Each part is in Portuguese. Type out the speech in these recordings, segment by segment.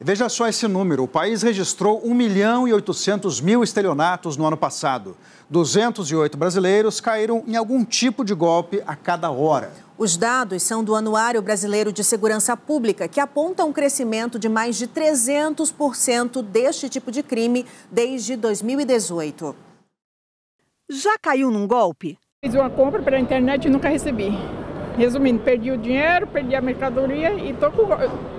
Veja só esse número: o país registrou 1 milhão e 800 mil estelionatos no ano passado. 208 brasileiros caíram em algum tipo de golpe a cada hora. Os dados são do Anuário Brasileiro de Segurança Pública, que aponta um crescimento de mais de 300% deste tipo de crime desde 2018. Já caiu num golpe? Fiz uma compra pela internet e nunca recebi. Resumindo, perdi o dinheiro, perdi a mercadoria e tô com...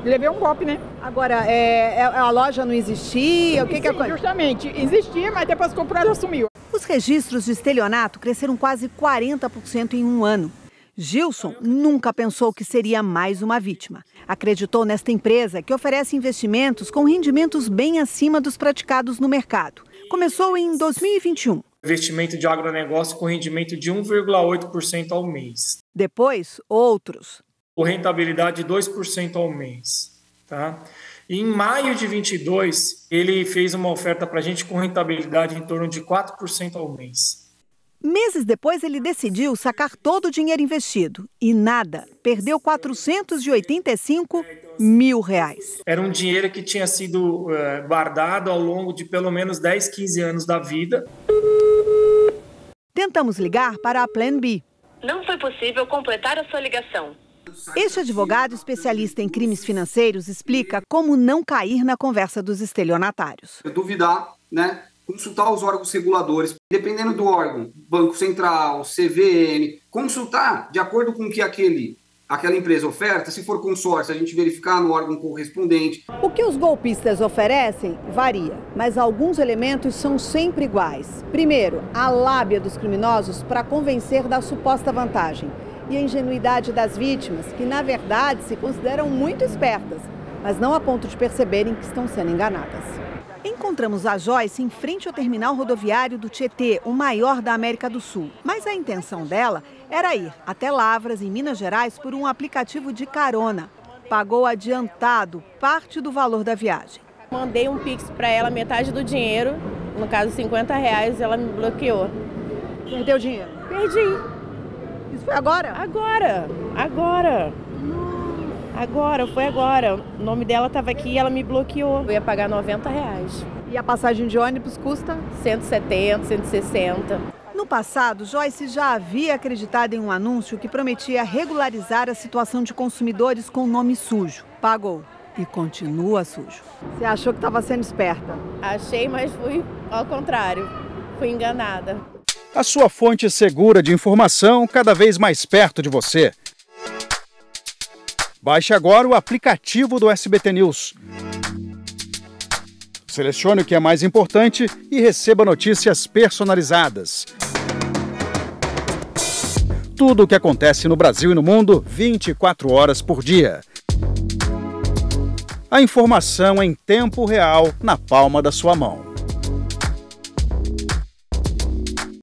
levei um golpe, né? Agora, é, é a loja não existia? O que, Sim, que aconteceu? Justamente, existia, mas depois comprou, ela sumiu. Os registros de estelionato cresceram quase 40% em um ano. Gilson nunca pensou que seria mais uma vítima. Acreditou nesta empresa que oferece investimentos com rendimentos bem acima dos praticados no mercado. Começou em 2021. Investimento de agronegócio com rendimento de 1,8% ao mês. Depois, outros. Com rentabilidade de 2% ao mês. Tá? E em maio de 22, ele fez uma oferta para a gente com rentabilidade em torno de 4% ao mês. Meses depois, ele decidiu sacar todo o dinheiro investido. E nada. Perdeu 485 mil reais. Era um dinheiro que tinha sido eh, guardado ao longo de pelo menos 10, 15 anos da vida. Tentamos ligar para a Plan B. Não foi possível completar a sua ligação. Este advogado especialista em crimes financeiros explica como não cair na conversa dos estelionatários. Duvidar, né? Consultar os órgãos reguladores, dependendo do órgão, Banco Central, CVM, consultar de acordo com o que aquele, aquela empresa oferta, se for consórcio, a gente verificar no órgão correspondente. O que os golpistas oferecem varia, mas alguns elementos são sempre iguais. Primeiro, a lábia dos criminosos para convencer da suposta vantagem e a ingenuidade das vítimas, que na verdade se consideram muito espertas, mas não a ponto de perceberem que estão sendo enganadas. Encontramos a Joyce em frente ao terminal rodoviário do Tietê, o maior da América do Sul. Mas a intenção dela era ir até Lavras, em Minas Gerais, por um aplicativo de carona. Pagou adiantado parte do valor da viagem. Mandei um pix para ela, metade do dinheiro, no caso 50 reais, ela me bloqueou. Perdeu dinheiro? Perdi. Isso foi agora? Agora, agora. Agora, foi agora. O nome dela estava aqui e ela me bloqueou. Eu ia pagar 90 reais. E a passagem de ônibus custa? 170, 160. No passado, Joyce já havia acreditado em um anúncio que prometia regularizar a situação de consumidores com nome sujo. Pagou. E continua sujo. Você achou que estava sendo esperta? Achei, mas fui ao contrário. Fui enganada. A sua fonte segura de informação cada vez mais perto de você. Baixe agora o aplicativo do SBT News. Selecione o que é mais importante e receba notícias personalizadas. Tudo o que acontece no Brasil e no mundo 24 horas por dia. A informação em tempo real na palma da sua mão.